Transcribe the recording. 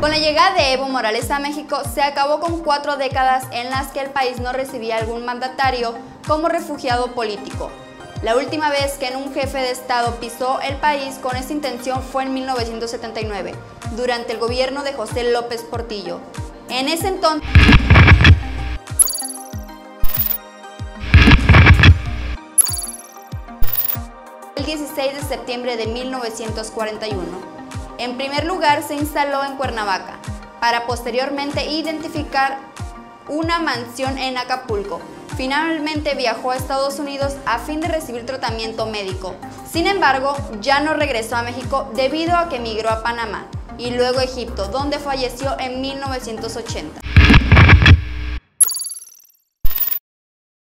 Con la llegada de Evo Morales a México, se acabó con cuatro décadas en las que el país no recibía algún mandatario como refugiado político. La última vez que un jefe de Estado pisó el país con esta intención fue en 1979, durante el gobierno de José López Portillo. En ese entonces... El 16 de septiembre de 1941. En primer lugar se instaló en Cuernavaca, para posteriormente identificar una mansión en Acapulco. Finalmente viajó a Estados Unidos a fin de recibir tratamiento médico. Sin embargo, ya no regresó a México debido a que emigró a Panamá y luego a Egipto, donde falleció en 1980.